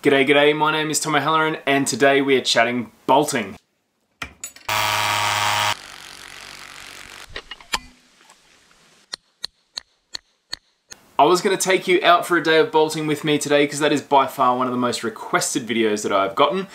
G'day g'day, my name is Tom O'Halloran and today we are chatting bolting. I was going to take you out for a day of bolting with me today because that is by far one of the most requested videos that I've gotten,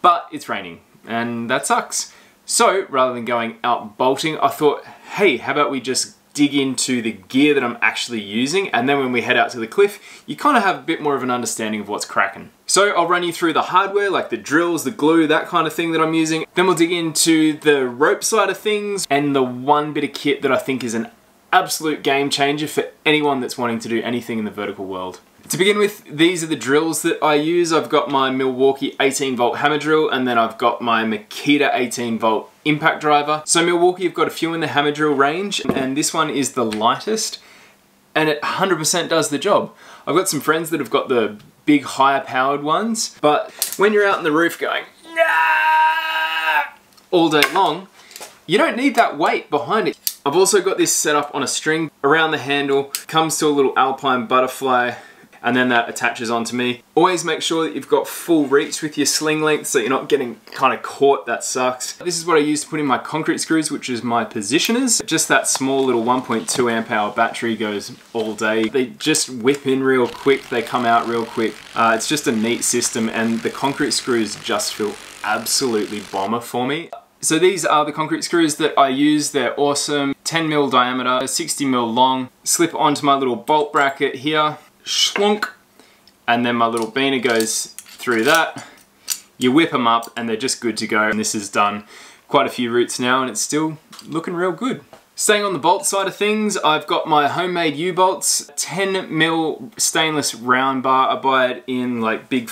but it's raining and that sucks. So rather than going out bolting, I thought, hey, how about we just dig into the gear that I'm actually using and then when we head out to the cliff you kind of have a bit more of an understanding of what's cracking. So I'll run you through the hardware like the drills, the glue, that kind of thing that I'm using. Then we'll dig into the rope side of things and the one bit of kit that I think is an absolute game changer for anyone that's wanting to do anything in the vertical world. To begin with, these are the drills that I use. I've got my Milwaukee 18 volt hammer drill and then I've got my Makita 18 volt impact driver. So Milwaukee you've got a few in the hammer drill range and this one is the lightest and it 100% does the job. I've got some friends that have got the big higher powered ones, but when you're out in the roof going all day long, you don't need that weight behind it. I've also got this set up on a string around the handle, comes to a little alpine butterfly and then that attaches onto me. Always make sure that you've got full reach with your sling length so you're not getting kind of caught, that sucks. This is what I use to put in my concrete screws, which is my positioners. Just that small little 1.2 amp hour battery goes all day. They just whip in real quick, they come out real quick. Uh, it's just a neat system and the concrete screws just feel absolutely bomber for me. So these are the concrete screws that I use. They're awesome. 10 mil diameter, 60 mil long. Slip onto my little bolt bracket here schlunk, and then my little beaner goes through that. You whip them up and they're just good to go. And this has done quite a few routes now and it's still looking real good. Staying on the bolt side of things, I've got my homemade U-bolts, 10 mil stainless round bar. I buy it in like big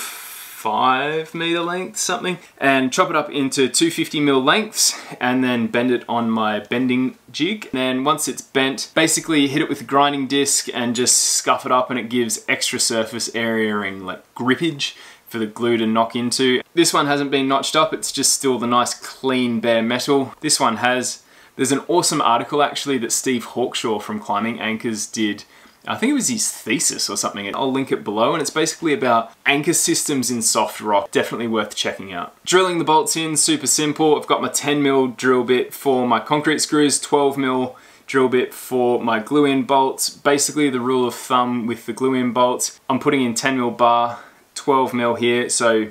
five meter length something and chop it up into 250 mil lengths and then bend it on my bending jig. And then once it's bent, basically hit it with a grinding disc and just scuff it up and it gives extra surface area and like grippage for the glue to knock into. This one hasn't been notched up, it's just still the nice clean bare metal. This one has. There's an awesome article actually that Steve Hawkshaw from Climbing Anchors did I think it was his thesis or something. I'll link it below and it's basically about anchor systems in soft rock. Definitely worth checking out. Drilling the bolts in, super simple. I've got my 10 mil drill bit for my concrete screws, 12 mil drill bit for my glue in bolts. Basically the rule of thumb with the glue in bolts, I'm putting in 10 mil bar, 12 mil here, so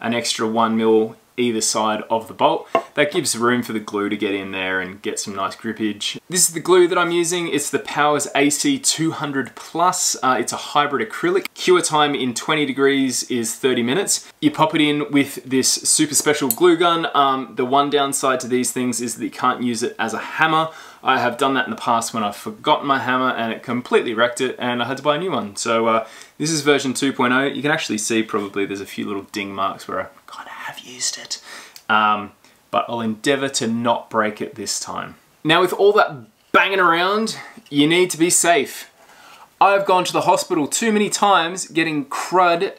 an extra one mil either side of the bolt. That gives room for the glue to get in there and get some nice grippage. This is the glue that I'm using. It's the Powers AC200 Plus. Uh, it's a hybrid acrylic. Cure time in 20 degrees is 30 minutes. You pop it in with this super special glue gun. Um, the one downside to these things is that you can't use it as a hammer. I have done that in the past when I've forgotten my hammer and it completely wrecked it and I had to buy a new one. So uh, this is version 2.0. You can actually see probably there's a few little ding marks where I kind of have used it. Um, but I'll endeavor to not break it this time. Now with all that banging around, you need to be safe. I've gone to the hospital too many times getting crud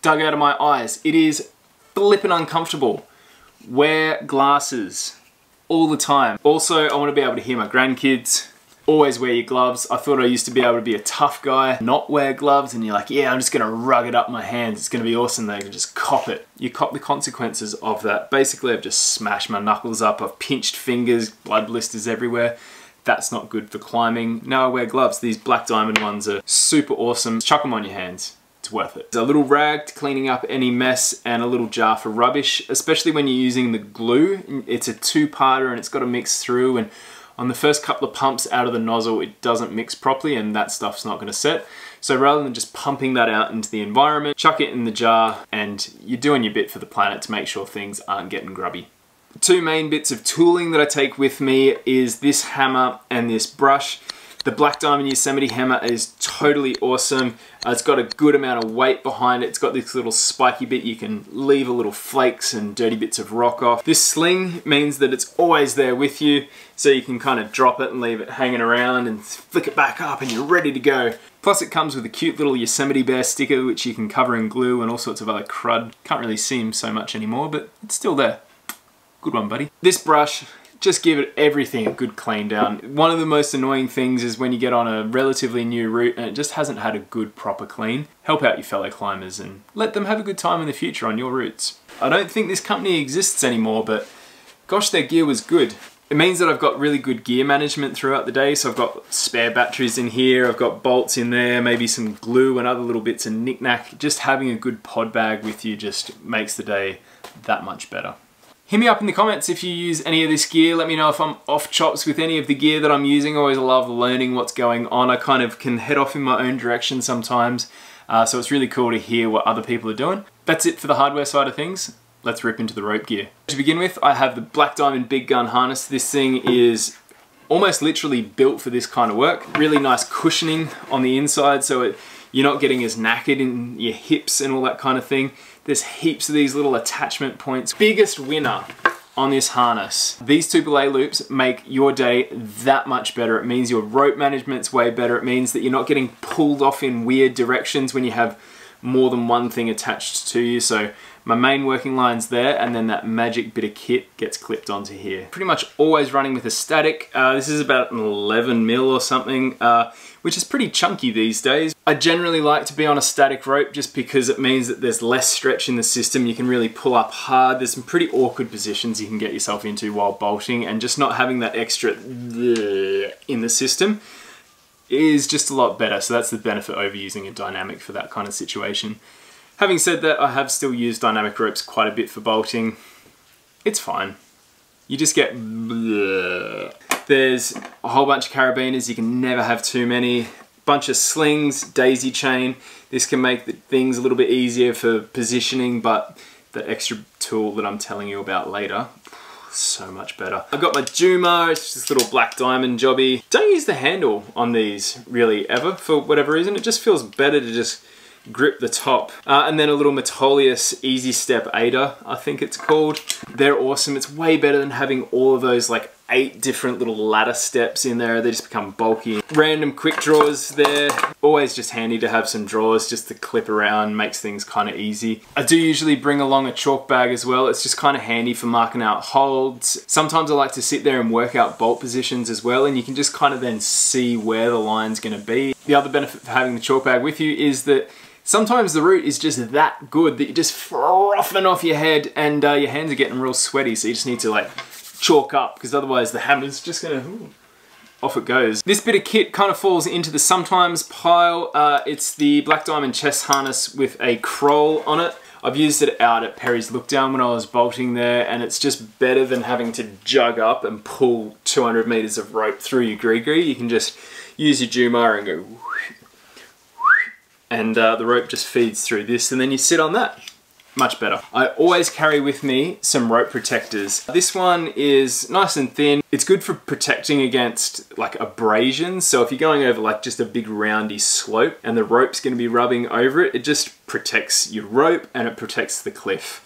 dug out of my eyes. It is flippin' uncomfortable. Wear glasses all the time. Also, I want to be able to hear my grandkids always wear your gloves. I thought I used to be able to be a tough guy, not wear gloves, and you're like, yeah, I'm just gonna rug it up my hands. It's gonna be awesome. They can just cop it. You cop the consequences of that. Basically, I've just smashed my knuckles up. I've pinched fingers, blood blisters everywhere. That's not good for climbing. Now I wear gloves. These black diamond ones are super awesome. Chuck them on your hands it's worth it. A little rag to cleaning up any mess and a little jar for rubbish, especially when you're using the glue. It's a two-parter and it's got to mix through and on the first couple of pumps out of the nozzle, it doesn't mix properly and that stuff's not gonna set. So rather than just pumping that out into the environment, chuck it in the jar and you're doing your bit for the planet to make sure things aren't getting grubby. Two main bits of tooling that I take with me is this hammer and this brush. The Black Diamond Yosemite hammer is totally awesome. Uh, it's got a good amount of weight behind it. It's got this little spiky bit you can leave a little flakes and dirty bits of rock off. This sling means that it's always there with you, so you can kind of drop it and leave it hanging around and flick it back up and you're ready to go. Plus it comes with a cute little Yosemite Bear sticker which you can cover in glue and all sorts of other crud. Can't really see him so much anymore, but it's still there. Good one, buddy. This brush just give it everything a good clean down. One of the most annoying things is when you get on a relatively new route and it just hasn't had a good proper clean. Help out your fellow climbers and let them have a good time in the future on your routes. I don't think this company exists anymore, but gosh, their gear was good. It means that I've got really good gear management throughout the day. So I've got spare batteries in here, I've got bolts in there, maybe some glue and other little bits of knickknack. Just having a good pod bag with you just makes the day that much better. Hit me up in the comments if you use any of this gear. Let me know if I'm off chops with any of the gear that I'm using. I always love learning what's going on. I kind of can head off in my own direction sometimes. Uh, so it's really cool to hear what other people are doing. That's it for the hardware side of things. Let's rip into the rope gear. To begin with, I have the Black Diamond Big Gun harness. This thing is almost literally built for this kind of work. Really nice cushioning on the inside so it, you're not getting as knackered in your hips and all that kind of thing. There's heaps of these little attachment points. Biggest winner on this harness. These two belay loops make your day that much better. It means your rope management's way better. It means that you're not getting pulled off in weird directions when you have more than one thing attached to you. So my main working line's there and then that magic bit of kit gets clipped onto here. Pretty much always running with a static. Uh, this is about an 11 mil or something, uh, which is pretty chunky these days. I generally like to be on a static rope just because it means that there's less stretch in the system. You can really pull up hard. There's some pretty awkward positions you can get yourself into while bolting and just not having that extra in the system is just a lot better. So that's the benefit over using a dynamic for that kind of situation. Having said that, I have still used dynamic ropes quite a bit for bolting. It's fine. You just get bleh. There's a whole bunch of carabiners, you can never have too many. Bunch of slings, daisy chain. This can make things a little bit easier for positioning, but the extra tool that I'm telling you about later, so much better. I've got my Jumar, it's a little black diamond jobby. Don't use the handle on these really ever for whatever reason. It just feels better to just grip the top. Uh, and then a little Metolius Easy Step Aider, I think it's called. They're awesome. It's way better than having all of those like eight different little ladder steps in there. They just become bulky. Random quick draws there. Always just handy to have some draws just to clip around, makes things kind of easy. I do usually bring along a chalk bag as well. It's just kind of handy for marking out holds. Sometimes I like to sit there and work out bolt positions as well and you can just kind of then see where the line's gonna be. The other benefit for having the chalk bag with you is that Sometimes the route is just that good that you're just frothing off your head and uh, your hands are getting real sweaty so you just need to like chalk up because otherwise the hammer's just gonna, ooh, off it goes. This bit of kit kind of falls into the sometimes pile. Uh, it's the Black Diamond chest harness with a Croll on it. I've used it out at Perry's Lookdown when I was bolting there and it's just better than having to jug up and pull 200 meters of rope through your Grigri. You can just use your Jumar and go and uh, the rope just feeds through this and then you sit on that. Much better. I always carry with me some rope protectors. This one is nice and thin. It's good for protecting against like abrasions. So if you're going over like just a big roundy slope and the rope's gonna be rubbing over it, it just protects your rope and it protects the cliff.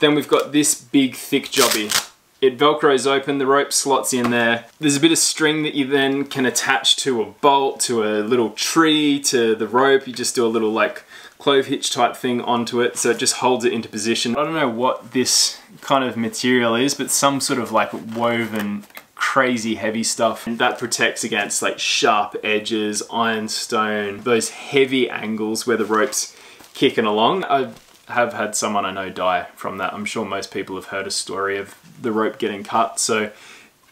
Then we've got this big thick jobby. It velcros open, the rope slots in there. There's a bit of string that you then can attach to a bolt, to a little tree, to the rope. You just do a little like clove hitch type thing onto it so it just holds it into position. I don't know what this kind of material is but some sort of like woven crazy heavy stuff and that protects against like sharp edges, ironstone, those heavy angles where the rope's kicking along. I have had someone I know die from that. I'm sure most people have heard a story of the rope getting cut. So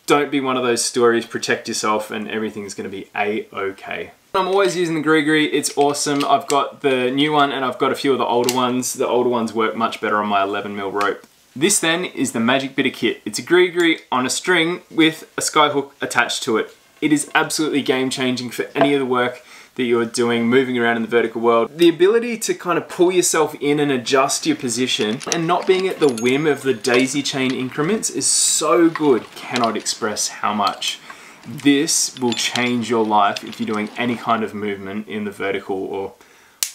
don't be one of those stories, protect yourself and everything's gonna be a-okay. I'm always using the Grigri, it's awesome. I've got the new one and I've got a few of the older ones. The older ones work much better on my 11 mil rope. This then is the magic bit of kit. It's a Grigri on a string with a skyhook attached to it. It is absolutely game changing for any of the work that you're doing, moving around in the vertical world. The ability to kind of pull yourself in and adjust your position and not being at the whim of the daisy chain increments is so good. Cannot express how much. This will change your life if you're doing any kind of movement in the vertical or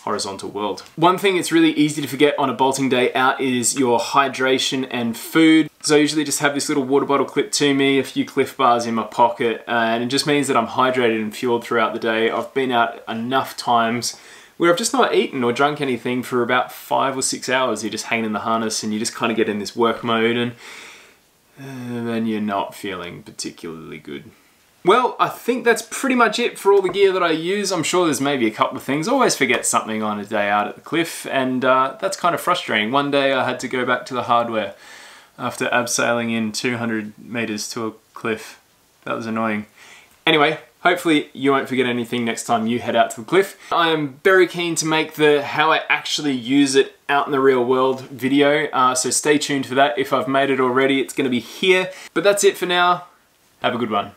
horizontal world. One thing it's really easy to forget on a bolting day out is your hydration and food. So I usually just have this little water bottle clipped to me, a few Clif bars in my pocket, and it just means that I'm hydrated and fueled throughout the day. I've been out enough times where I've just not eaten or drunk anything for about five or six hours. You're just hanging in the harness and you just kind of get in this work mode and uh, then you're not feeling particularly good. Well, I think that's pretty much it for all the gear that I use. I'm sure there's maybe a couple of things. I always forget something on a day out at the cliff, and uh, that's kind of frustrating. One day I had to go back to the hardware after abseiling in 200 meters to a cliff. That was annoying. Anyway, hopefully you won't forget anything next time you head out to the cliff. I am very keen to make the how I actually use it out in the real world video, uh, so stay tuned for that. If I've made it already, it's going to be here. But that's it for now. Have a good one.